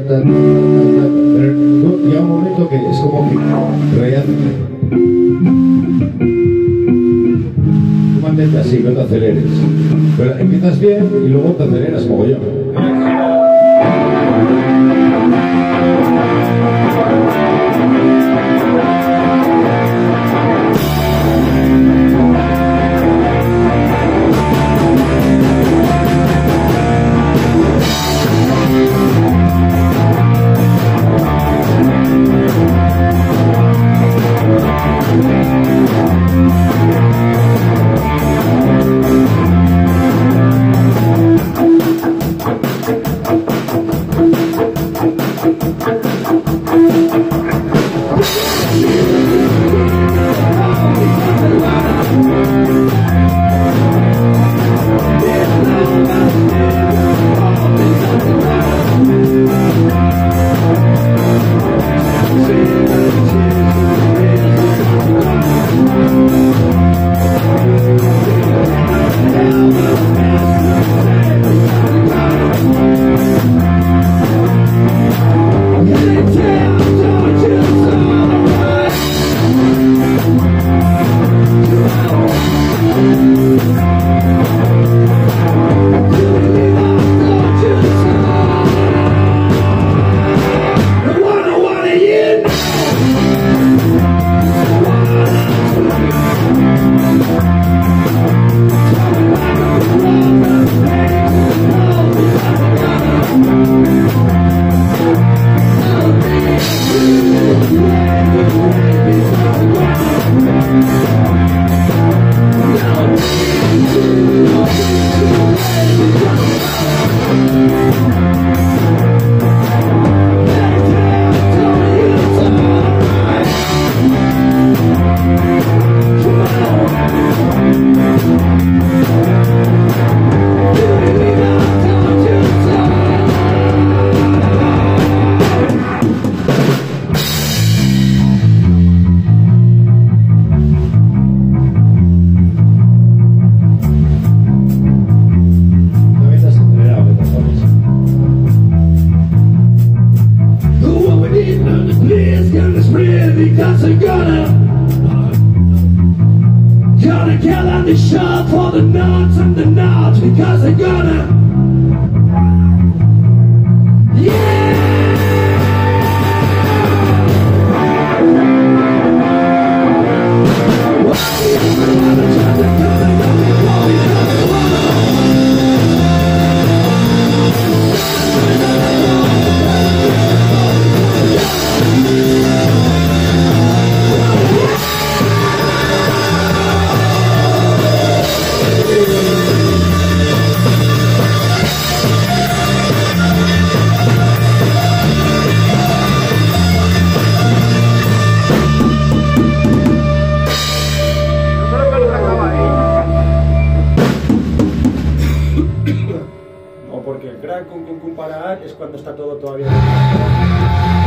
Ta. Pero llega un momento que es como que. Ya. Tú mantente así, no te aceleres. Pero empiezas bien y luego te aceleras como yo. I'm gonna Gonna kill on the shot for the nuts and the nuts because I'm gonna porque el gran Kun Kun Kun Parahar es cuando está todo todavía...